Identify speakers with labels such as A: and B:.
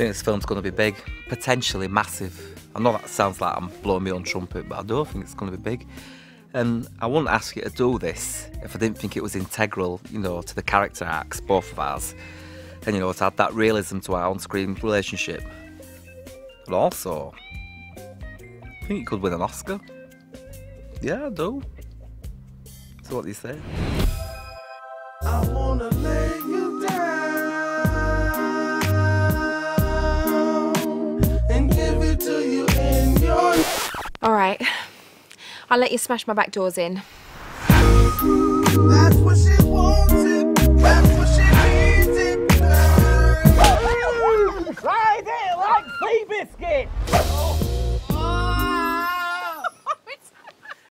A: think this film's going to be big, potentially massive. I know that sounds like I'm blowing my own trumpet, but I don't think it's going to be big. And I wouldn't ask you to do this if I didn't think it was integral, you know, to the character arcs, both of ours. And, you know, to add that realism to our on screen relationship. But also, I think it could win an Oscar. Yeah, I do. So what do you say?
B: All right. I'll let you smash my back doors in.
C: That's what she wanted. That's what she needed.
D: Ride it like Seabiscuit!